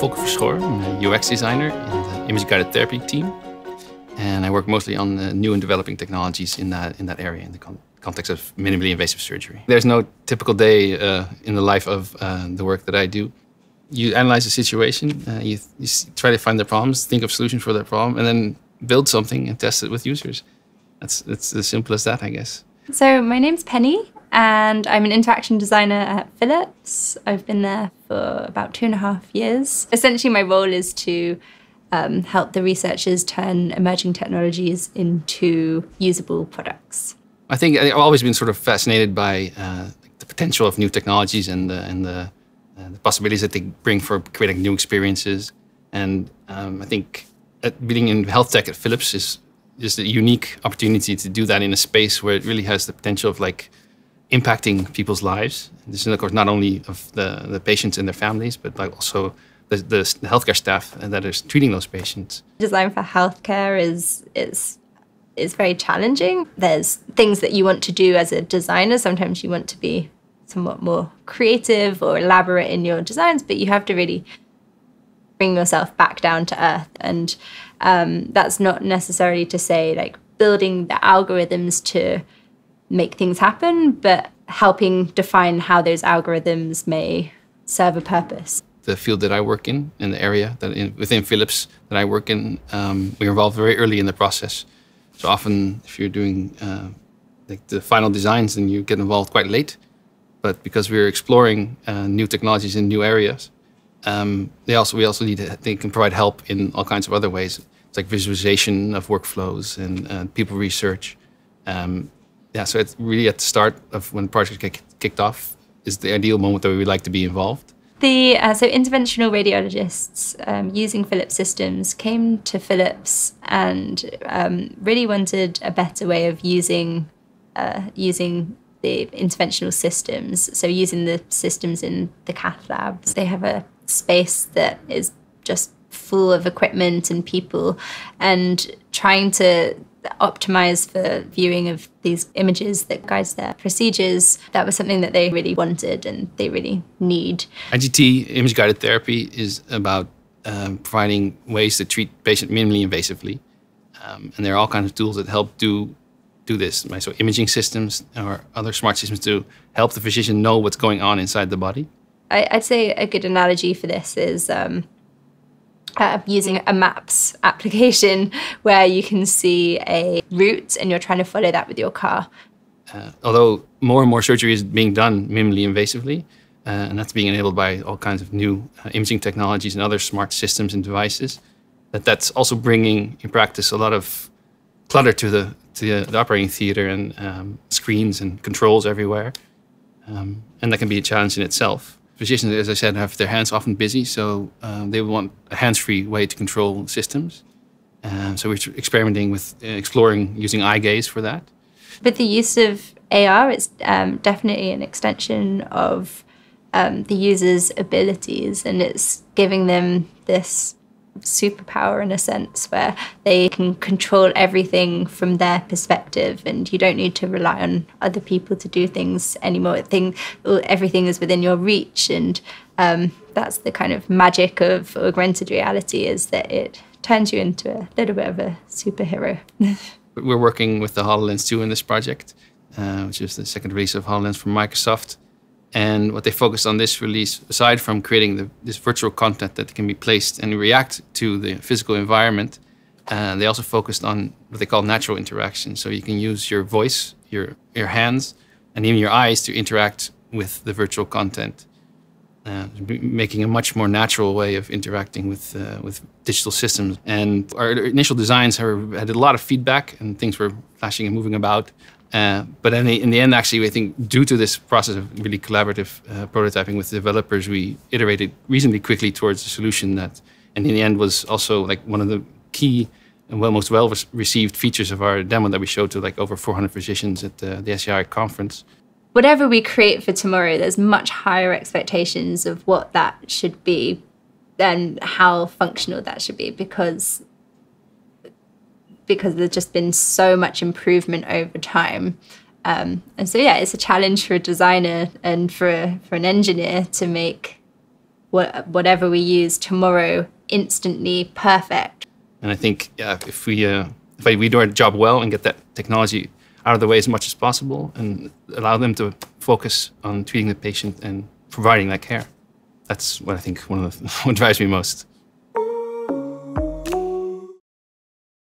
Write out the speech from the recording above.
Volker Verschoor. I'm a UX designer in the image guided therapy team. And I work mostly on the new and developing technologies in that, in that area, in the con context of minimally invasive surgery. There's no typical day uh, in the life of uh, the work that I do. You analyze the situation, uh, you, you try to find the problems, think of solutions for that problem, and then build something and test it with users. That's, that's as simple as that, I guess. So, my name's Penny, and I'm an interaction designer at Philips. I've been there for about two and a half years. Essentially, my role is to um, help the researchers turn emerging technologies into usable products. I think I've always been sort of fascinated by uh, the potential of new technologies and the, and the, uh, the, possibilities that they bring for creating new experiences. And um, I think being in health tech at Philips is just a unique opportunity to do that in a space where it really has the potential of like impacting people's lives. This is of course not only of the, the patients and their families, but like also the, the healthcare staff that is treating those patients. Design for healthcare is is is very challenging. There's things that you want to do as a designer. Sometimes you want to be somewhat more creative or elaborate in your designs, but you have to really bring yourself back down to earth. And um, that's not necessarily to say like building the algorithms to make things happen, but helping define how those algorithms may serve a purpose the field that I work in, in the area that in, within Philips that I work in, um, we're involved very early in the process. So often, if you're doing uh, like the final designs, then you get involved quite late. But because we're exploring uh, new technologies in new areas, um, they also we also need to, they can provide help in all kinds of other ways. It's like visualization of workflows and uh, people research. Um, yeah, so it's really at the start of when projects get kicked off is the ideal moment that we would like to be involved. The uh, so interventional radiologists um, using Philips systems came to Philips and um, really wanted a better way of using uh, using the interventional systems. So using the systems in the cath labs, they have a space that is just full of equipment and people, and trying to optimize for viewing of these images that guides their procedures. That was something that they really wanted and they really need. IGT, image guided therapy, is about um, providing ways to treat patients minimally invasively. Um, and there are all kinds of tools that help do do this. Right? So imaging systems or other smart systems to help the physician know what's going on inside the body. I, would say a good analogy for this is um, uh, using a maps application where you can see a route and you're trying to follow that with your car. Uh, although more and more surgery is being done minimally invasively, uh, and that's being enabled by all kinds of new uh, imaging technologies and other smart systems and devices, that that's also bringing in practice a lot of clutter to the to the, the operating theater and um, screens and controls everywhere, um, and that can be a challenge in itself physicians, as I said, have their hands often busy, so um, they want a hands-free way to control systems. Um, so we're experimenting with uh, exploring using eye gaze for that. But the use of AR, is um, definitely an extension of um, the user's abilities, and it's giving them this superpower in a sense where they can control everything from their perspective and you don't need to rely on other people to do things anymore. Thing everything is within your reach and um, that's the kind of magic of augmented reality is that it turns you into a little bit of a superhero. We're working with the HoloLens 2 in this project uh, which is the second release of HoloLens from Microsoft and what they focused on this release, aside from creating the, this virtual content that can be placed and react to the physical environment, uh, they also focused on what they call natural interaction. So you can use your voice, your, your hands, and even your eyes to interact with the virtual content, uh, making a much more natural way of interacting with, uh, with digital systems. And our initial designs had a lot of feedback, and things were flashing and moving about. Uh, but then in the end, actually, I think due to this process of really collaborative uh, prototyping with developers, we iterated reasonably quickly towards a solution that, and in the end, was also like one of the key and well, most well received features of our demo that we showed to like over 400 physicians at the, the SEI conference. Whatever we create for tomorrow, there's much higher expectations of what that should be than how functional that should be because because there's just been so much improvement over time. Um, and so yeah, it's a challenge for a designer and for for an engineer to make what, whatever we use tomorrow instantly perfect. And I think yeah, if we uh, if we do our job well and get that technology out of the way as much as possible and allow them to focus on treating the patient and providing that care, that's what I think one of the, what drives me most.